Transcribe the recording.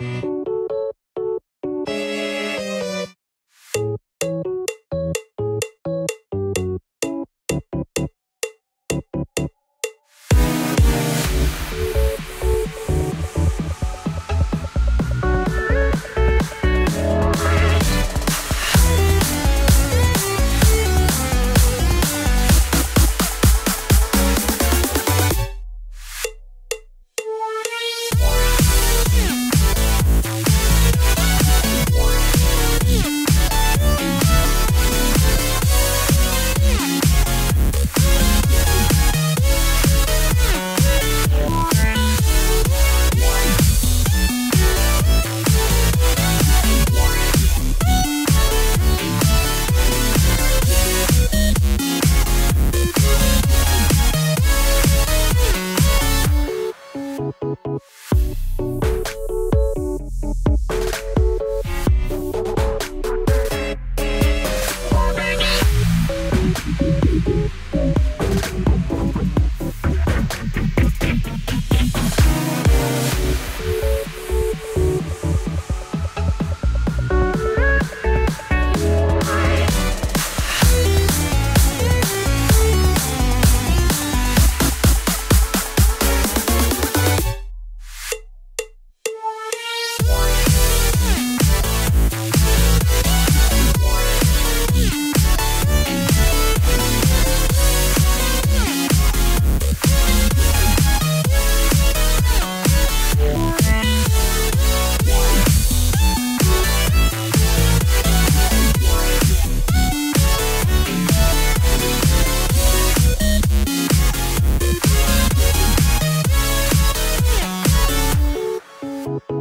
you you